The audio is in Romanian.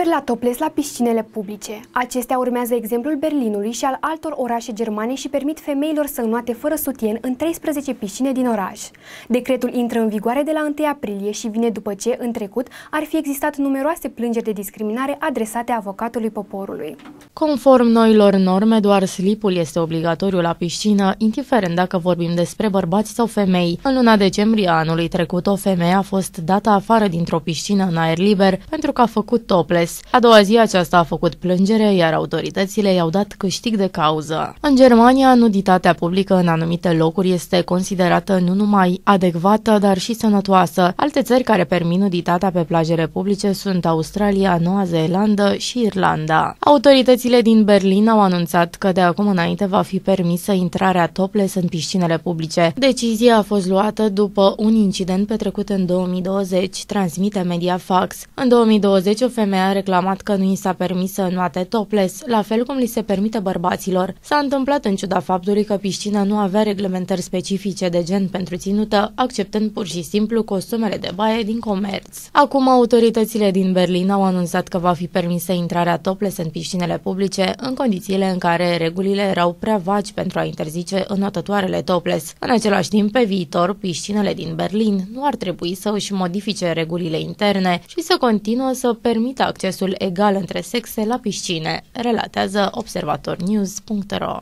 Recrutări la topless la piscinele publice. Acestea urmează exemplul Berlinului și al altor orașe germane și permit femeilor să înoate fără sutien în 13 piscine din oraș. Decretul intră în vigoare de la 1 aprilie și vine după ce, în trecut, ar fi existat numeroase plângeri de discriminare adresate avocatului poporului. Conform noilor norme, doar slipul este obligatoriu la piscină, indiferent dacă vorbim despre bărbați sau femei. În luna decembrie anului trecut, o femeie a fost dată afară dintr-o piscină în aer liber pentru că a făcut topless. A doua zi aceasta a făcut plângere, iar autoritățile i-au dat câștig de cauză. În Germania, nuditatea publică în anumite locuri este considerată nu numai adecvată, dar și sănătoasă. Alte țări care permit nuditatea pe plajele publice sunt Australia, Noua Zeelandă și Irlanda. Autoritățile din Berlin au anunțat că de acum înainte va fi permisă intrarea topless în piscinele publice. Decizia a fost luată după un incident petrecut în 2020, transmite Mediafax. În 2020, o femeie a reclamat că nu i s-a permis să înoate topless, la fel cum li se permite bărbaților. S-a întâmplat în ciuda faptului că piscina nu avea reglementări specifice de gen pentru ținută, acceptând pur și simplu costumele de baie din comerț. Acum autoritățile din Berlin au anunțat că va fi permisă intrarea topless în piscinele publice în condițiile în care regulile erau prea vagi pentru a interzice înotătoarele topless. În același timp, pe viitor, piscinele din Berlin nu ar trebui să își modifice regulile interne și să continuă să permită accesul egal între sexe la piscine, relatează observatornews.ro.